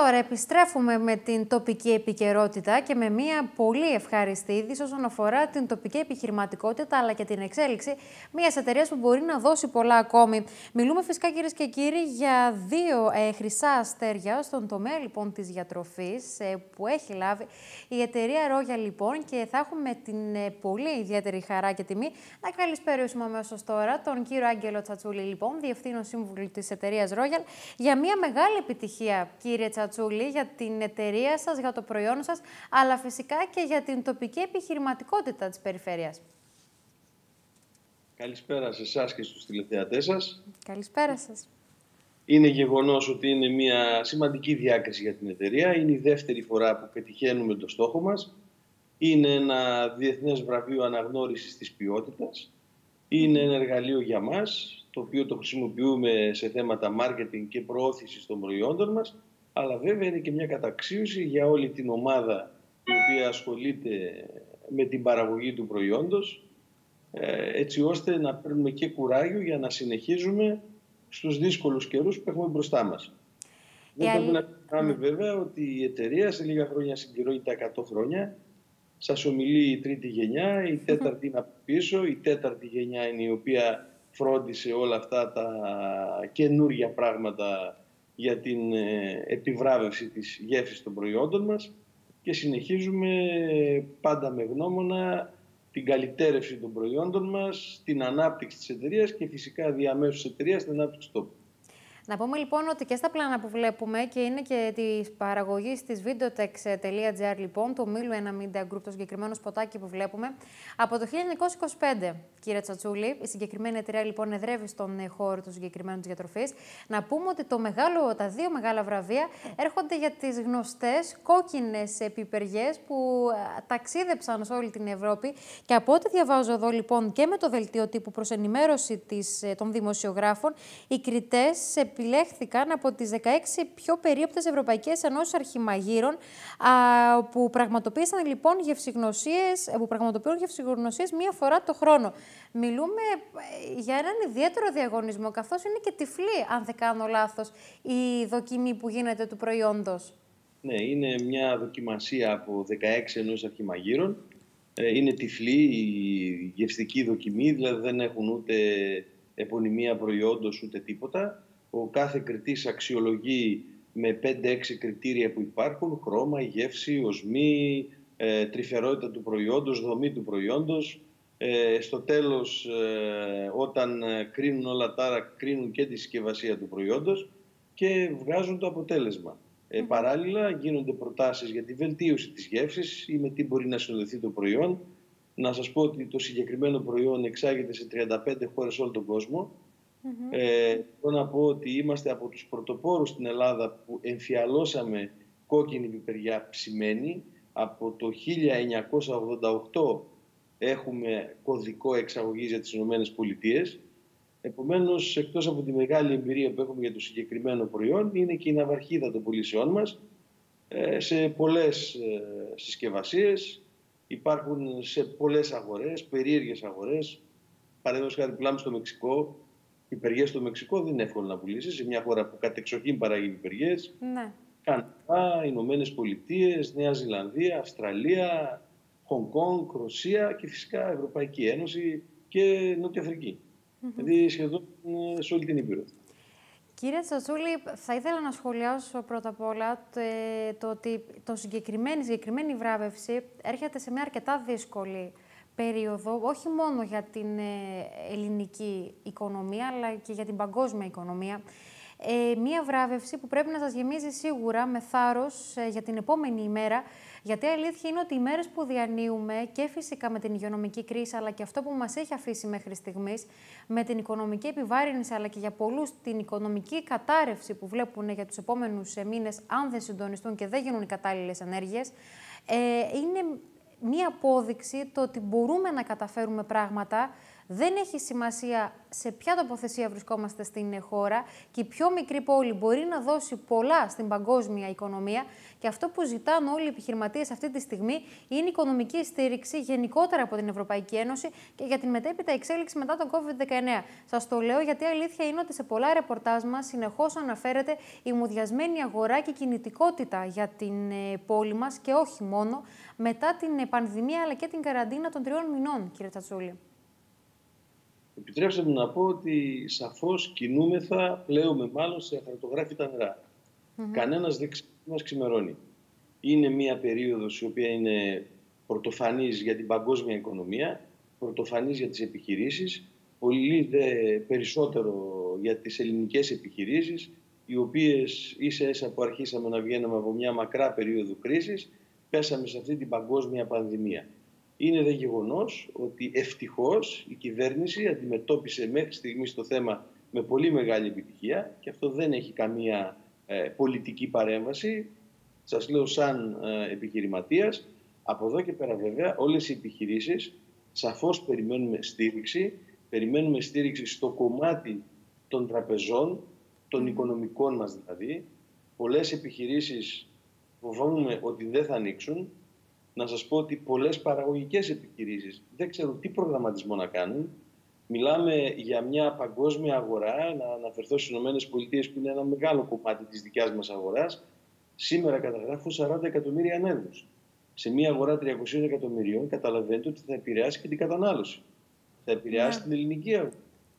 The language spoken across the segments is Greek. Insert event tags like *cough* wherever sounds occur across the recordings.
Τώρα επιστρέφουμε με την τοπική επικαιρότητα και με μια πολύ ευχάριστη είδηση όσον αφορά την τοπική επιχειρηματικότητα αλλά και την εξέλιξη μιας εταιρείας που μπορεί να δώσει πολλά ακόμη. Μιλούμε φυσικά κυρίες και κύριοι για δύο ε, χρυσά αστέρια στον τομέα λοιπόν της διατροφής ε, που έχει λάβει η εταιρεία Ρόγια λοιπόν και θα έχουμε την ε, πολύ ιδιαίτερη χαρά και τιμή να καλησπέρισουμε αμέσως τώρα τον κύριο Άγγελο Τσατσούλη λοιπόν, διευθύνων σύμβουλο της εταιρείας Ρόγιαλ για μια μεγάλη επιτυχία κύριε Τσατσούλη για την εταιρεία σας, για το προϊόν σας, αλλά φυσικά και για την τοπική επιχειρηματικότητα της περιφέρειας. Καλησπέρα σε εσάς και στους τηλεθεατές σας. Καλησπέρα σας. Είναι γεγονός ότι είναι μια σημαντική διάκριση για την εταιρεία. Είναι η δεύτερη φορά που πετυχαίνουμε το στόχο μας. Είναι ένα διεθνές βραβείο αναγνώρισης της ποιότητας. Είναι ένα εργαλείο για μας, το οποίο το χρησιμοποιούμε σε θέματα marketing και προώθησης των προϊόντων μας αλλά βέβαια είναι και μια καταξίωση για όλη την ομάδα η οποία ασχολείται με την παραγωγή του προϊόντος ε, έτσι ώστε να παίρνουμε και κουράγιο για να συνεχίζουμε στους δύσκολους καιρούς που έχουμε μπροστά μας. Δεν πρέπει να ξεχνάμε βέβαια ότι η εταιρεία σε λίγα χρόνια συμπληρώνει τα 100 χρόνια. Σας ομιλεί η τρίτη γενιά, η τέταρτη είναι από πίσω, η τέταρτη γενιά είναι η οποία φρόντισε όλα αυτά τα καινούργια πράγματα για την ε, επιβράβευση της γεύσης των προϊόντων μας και συνεχίζουμε πάντα με γνώμονα την καλυτέρευση των προϊόντων μας, την ανάπτυξη της εταιρείας και φυσικά διαμέσους της εταιρείας την ανάπτυξη τόπου. Να πούμε λοιπόν ότι και στα πλάνα που βλέπουμε και είναι και της παραγωγής της videotex.gr, λοιπόν, το Μήλου 1 Media Group, το συγκεκριμένο σποτάκι που βλέπουμε, από το 1925, κύριε Τσατσούλη. Η συγκεκριμένη εταιρεία λοιπόν εδρεύει στον χώρο του συγκεκριμένου της διατροφής. Να πούμε ότι το μεγάλο, τα δύο μεγάλα βραβεία έρχονται για τις γνωστές κόκκινες πιπεριέ που ε, ταξίδεψαν σε όλη την Ευρώπη. Και από ό,τι διαβάζω εδώ λοιπόν και με το δελτίο τύπου προς ενημέρωση της, ε, των δημοσιογράφων, οι κριτές επιλέχθηκαν από τις 16 πιο περίπτες Ευρωπαϊκές Ενώσεις Αρχιμαγείρων που πραγματοποίησαν λοιπόν γευσηγνωσίες, που πραγματοποιούν γευσηγνωσίες μία φορά το χρόνο. Μιλούμε ε, για έναν ιδιαίτερο διαγωνισμό, καθώς είναι και τυφλή, αν δεν κάνω λάθος, η δοκιμή που γίνεται του προϊόντος. Ναι, είναι μια δοκιμασία από 16 ενός αρχιμαγείρων. Ε, είναι τυφλή η γευστική δοκιμή, δηλαδή δεν έχουν ούτε επωνυμία προϊόντος ούτε τίποτα ο κάθε κριτής αξιολογεί με 5-6 κριτήρια που υπάρχουν, χρώμα, γεύση, οσμή, ε, τρυφερότητα του προϊόντος, δομή του προϊόντος. Ε, στο τέλος, ε, όταν ε, κρίνουν όλα τα κρίνουν και τη συσκευασία του προϊόντος και βγάζουν το αποτέλεσμα. Ε, παράλληλα, γίνονται προτάσεις για τη βελτίωση της γεύσης ή με τι μπορεί να συνοδευτεί το προϊόν. Να σας πω ότι το συγκεκριμένο προϊόν εξάγεται σε 35 χώρες όλο τον κόσμο Mm-hmm. Ε, θέλω να πω ότι είμαστε από τους πρωτοπόρους στην Ελλάδα που εμφιαλώσαμε κόκκινη πιπεριά ψημένη. Από το 1988 έχουμε κωδικό εξαγωγής για τις Ηνωμένες Πολιτείες. Επομένως, εκτός από τη μεγάλη εμπειρία που έχουμε για το συγκεκριμένο προϊόν, είναι και η ναυαρχίδα των πωλήσεών μας ε, σε πολλές ε, συσκευασίες. Υπάρχουν σε πολλές αγορές, περίεργες αγορές. Παραδείγματος χάρη πουλάμε στο Μεξικό, πιπεριέ στο Μεξικό δεν είναι εύκολο να πουλήσεις. Σε μια χώρα που κατεξοχήν παράγει πιπεριέ. Ναι. Καναδά, Ηνωμένες Πολιτείες, Νέα Ζηλανδία, Αυστραλία, Χονγκ Κόνγκ, Ρωσία και φυσικά Ευρωπαϊκή Ένωση και Νότια Αφρική. Mm-hmm. Δηλαδή σχεδόν ε, σε όλη την Ήπειρο. Κύριε Τσατσούλη, θα ήθελα να σχολιάσω πρώτα απ' όλα το, το ότι το συγκεκριμένη, συγκεκριμένη βράβευση έρχεται σε μια αρκετά δύσκολη περίοδο, όχι μόνο για την ε, ελληνική οικονομία, αλλά και για την παγκόσμια οικονομία. Ε, μία βράβευση που πρέπει να σας γεμίζει σίγουρα με θάρρος ε, για την επόμενη ημέρα, γιατί η αλήθεια είναι ότι οι μέρες που διανύουμε και φυσικά με την υγειονομική κρίση, αλλά και αυτό που μας έχει αφήσει μέχρι στιγμής, με την οικονομική επιβάρυνση, αλλά και για πολλούς την οικονομική κατάρρευση που βλέπουν για τους επόμενους μήνες, αν δεν συντονιστούν και δεν γίνουν οι κατάλληλες ενέργειες, ε, είναι μία απόδειξη το ότι μπορούμε να καταφέρουμε πράγματα Δεν έχει σημασία σε ποια τοποθεσία βρισκόμαστε στην χώρα και η πιο μικρή πόλη μπορεί να δώσει πολλά στην παγκόσμια οικονομία και αυτό που ζητάνε όλοι οι επιχειρηματίες αυτή τη στιγμή είναι οικονομική στήριξη γενικότερα από την Ευρωπαϊκή Ένωση και για την μετέπειτα εξέλιξη μετά τον COVID-19. Σας το λέω γιατί η αλήθεια είναι ότι σε πολλά ρεπορτάζ μας συνεχώς αναφέρεται η μουδιασμένη αγορά και κινητικότητα για την ε, πόλη μας και όχι μόνο μετά την ε, πανδημία αλλά και την καραντίνα των τριών μηνών, κύριε Τσατσούλη. Επιτρέψτε μου να πω ότι σαφώς κινούμεθα, πλέουμε μάλλον σε χαρτογράφητα νερά. Mm -hmm. Κανένας δεν μας ξημερώνει. Είναι μια περίοδος η οποία είναι πρωτοφανής για την παγκόσμια οικονομία, πρωτοφανής για τις επιχειρήσεις, πολύ δε περισσότερο για τις ελληνικές επιχειρήσεις, οι οποίες ίσα ίσα που αρχίσαμε να βγαίνουμε από μια μακρά περίοδο κρίσης, πέσαμε σε αυτή την παγκόσμια πανδημία. Είναι δε γεγονός ότι ευτυχώς η κυβέρνηση αντιμετώπισε μέχρι στιγμής το θέμα με πολύ μεγάλη επιτυχία και αυτό δεν έχει καμία ε, πολιτική παρέμβαση. Σας λέω σαν ε, επιχειρηματίας, από εδώ και πέρα βέβαια όλες οι επιχειρήσεις σαφώς περιμένουμε στήριξη, περιμένουμε στήριξη στο κομμάτι των τραπεζών, των οικονομικών μας δηλαδή. Πολλές επιχειρήσεις φοβόμουν ότι δεν θα ανοίξουν. Να σας πω ότι πολλές παραγωγικές επιχειρήσεις δεν ξέρουν τι προγραμματισμό να κάνουν. Μιλάμε για μια παγκόσμια αγορά, να αναφερθώ στις ΗΠΑ που είναι ένα μεγάλο κομμάτι της δικιάς μας αγοράς. Σήμερα καταγράφουν 40 εκατομμύρια ανέργους. Σε μια αγορά 300 εκατομμυρίων καταλαβαίνετε ότι θα επηρεάσει και την κατανάλωση. Θα επηρεάσει yeah. Ναι. την ελληνική αγορά.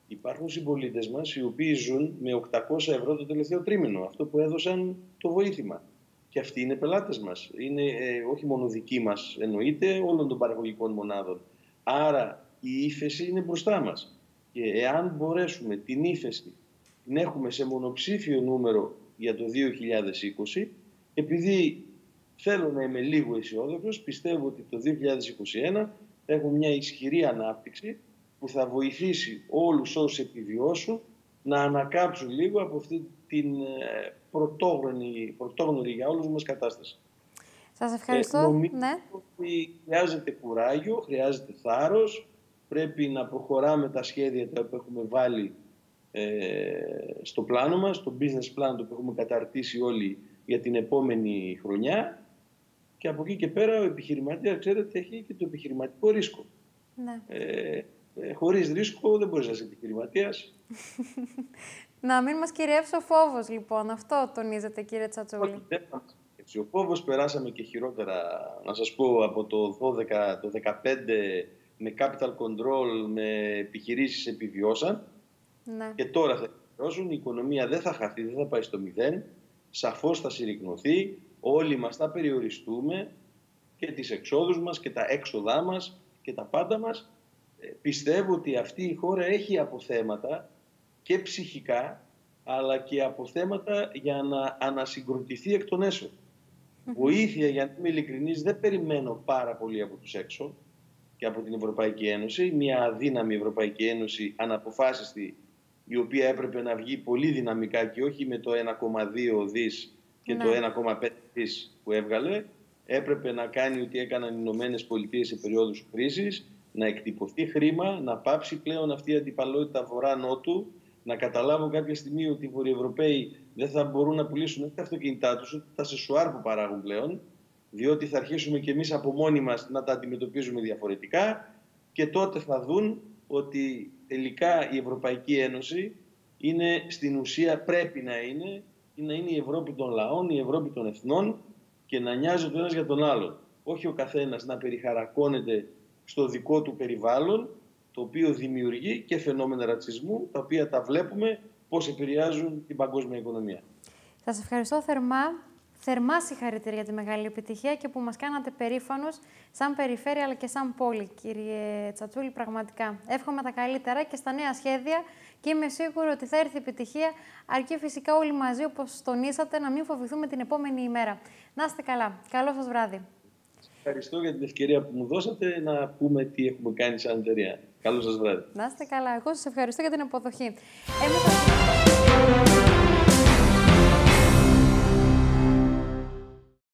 Υπάρχουν συμπολίτες μας οι οποίοι ζουν με 800 ευρώ το τελευταίο τρίμηνο, αυτό που έδωσαν το βοήθημα. Και αυτοί είναι πελάτες μας. Είναι ε, όχι μόνο δικοί μας, εννοείται, όλων των παραγωγικών μονάδων. Άρα η ύφεση είναι μπροστά μας. Και εάν μπορέσουμε την ύφεση την έχουμε σε μονοψήφιο νούμερο για το 2020, επειδή θέλω να είμαι λίγο αισιόδοξος, πιστεύω ότι το 2021 θα έχουμε μια ισχυρή ανάπτυξη που θα βοηθήσει όλους όσους επιβιώσουν να ανακάψουν λίγο από αυτή την ε, πρωτόγνωρη, πρωτόγνωρη για όλους μας κατάσταση. Σας ευχαριστώ. Ε, νομίζω ναι. ότι χρειάζεται κουράγιο, χρειάζεται θάρρος, πρέπει να προχωράμε τα σχέδια τα οποία έχουμε βάλει ε, στο πλάνο μας, το business plan το οποίο έχουμε καταρτήσει όλοι για την επόμενη χρονιά και από εκεί και πέρα ο επιχειρηματίας, ξέρετε, έχει και το επιχειρηματικό ρίσκο. Ναι. Ε, ε, χωρίς ρίσκο δεν μπορείς να είσαι επιχειρηματίας. *laughs* να μην μας κυριεύσει ο φόβος λοιπόν, αυτό τονίζετε κύριε Τσατσούλη. Έτσι, ο φόβος. Περάσαμε και χειρότερα, να σας πω, από το 12, το 15 με capital control, με επιχειρήσεις επιβιώσαν. Ναι. και τώρα θα επιβιώσουν, η οικονομία δεν θα χαθεί, δεν θα πάει στο μηδέν, σαφώς θα συρρυκνωθεί, όλοι μας θα περιοριστούμε και τις εξόδους μας και τα έξοδά μας και τα πάντα μας. Πιστεύω ότι αυτή η χώρα έχει αποθέματα και ψυχικά αλλά και αποθέματα για να ανασυγκροτηθεί εκ των έσω. Βοήθεια, για να είμαι ειλικρινής, δεν περιμένω πάρα πολύ από τους έξω και από την Ευρωπαϊκή Ένωση. Μια αδύναμη Ευρωπαϊκή Ένωση αναποφάσιστη η οποία έπρεπε να βγει πολύ δυναμικά και όχι με το 1,2 δις και το 1,5 ναι. δις που έβγαλε. Έπρεπε να κάνει ό,τι έκαναν οι Ηνωμένες Πολιτείες σε περίοδους κρίσης να εκτυπωθεί χρήμα, να πάψει πλέον αυτή η αντιπαλότητα βορρά-νότου, να καταλάβουν κάποια στιγμή ότι οι Βορειοευρωπαίοι δεν θα μπορούν να πουλήσουν ούτε τα αυτοκίνητά τους, ούτε τα σεσουάρ που παράγουν πλέον, διότι θα αρχίσουμε κι εμείς από μόνοι μας να τα αντιμετωπίζουμε διαφορετικά και τότε θα δουν ότι τελικά η Ευρωπαϊκή Ένωση είναι στην ουσία πρέπει να είναι, να είναι η Ευρώπη των λαών, η Ευρώπη των εθνών και να νοιάζει ο ένας για τον άλλον. Όχι ο καθένας να περιχαρακώνεται στο δικό του περιβάλλον, το οποίο δημιουργεί και φαινόμενα ρατσισμού, τα οποία τα βλέπουμε πώς επηρεάζουν την παγκόσμια οικονομία. Σας ευχαριστώ θερμά. Θερμά συγχαρητήρια για τη μεγάλη επιτυχία και που μας κάνατε περήφανος σαν περιφέρεια αλλά και σαν πόλη, κύριε Τσατσούλη, πραγματικά. Εύχομαι τα καλύτερα και στα νέα σχέδια και είμαι σίγουρη ότι θα έρθει επιτυχία, αρκεί φυσικά όλοι μαζί, όπως τονίσατε, να μην φοβηθούμε την επόμενη ημέρα. Να είστε καλά. Καλό σας βράδυ ευχαριστώ για την ευκαιρία που μου δώσατε να πούμε τι έχουμε κάνει σαν εταιρεία. Καλό σας βράδυ. Να είστε καλά. Εγώ σας ευχαριστώ για την αποδοχή. Εμείς...